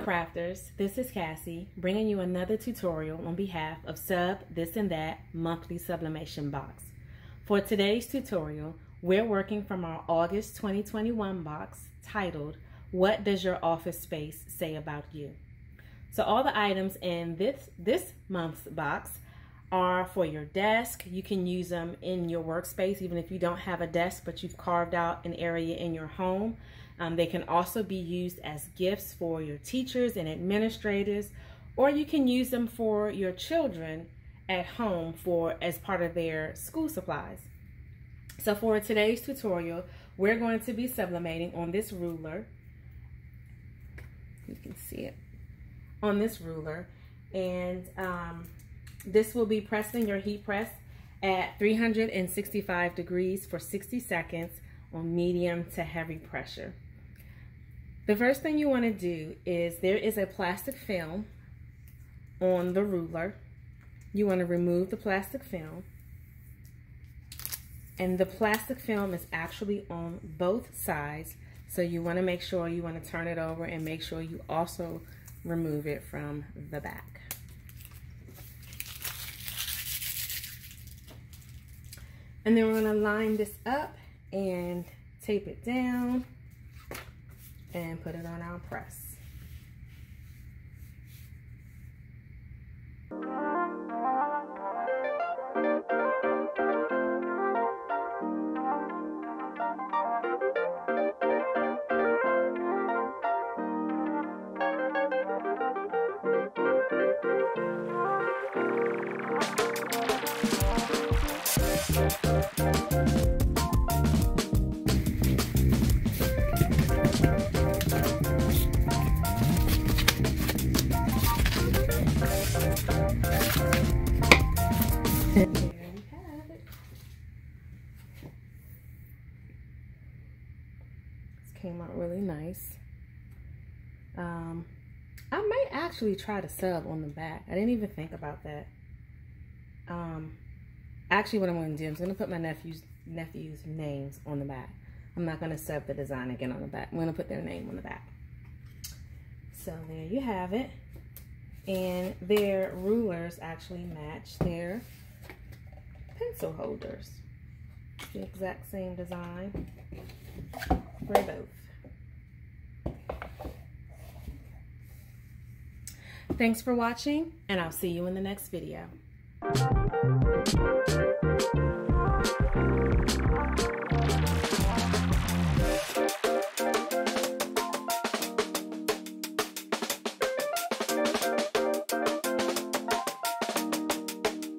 crafters, this is Cassie bringing you another tutorial on behalf of Sub This and That monthly sublimation box. For today's tutorial, we're working from our August 2021 box titled, What Does Your Office Space Say About You? So all the items in this, this month's box are for your desk. You can use them in your workspace, even if you don't have a desk, but you've carved out an area in your home. Um, they can also be used as gifts for your teachers and administrators, or you can use them for your children at home for as part of their school supplies. So for today's tutorial, we're going to be sublimating on this ruler. You can see it on this ruler. And um, this will be pressed in your heat press at 365 degrees for 60 seconds on medium to heavy pressure. The first thing you want to do is there is a plastic film on the ruler. You want to remove the plastic film. And the plastic film is actually on both sides. So you want to make sure you want to turn it over and make sure you also remove it from the back. And then we're going to line this up and tape it down and put it on our press. there we came out really nice. Um, I might actually try to sub on the back. I didn't even think about that. Actually, what I'm going to do, I'm going to put my nephew's nephew's names on the back. I'm not going to sub the design again on the back. I'm going to put their name on the back. So there you have it. And their rulers actually match their pencil holders. The exact same design for both. Thanks for watching, and I'll see you in the next video. うん。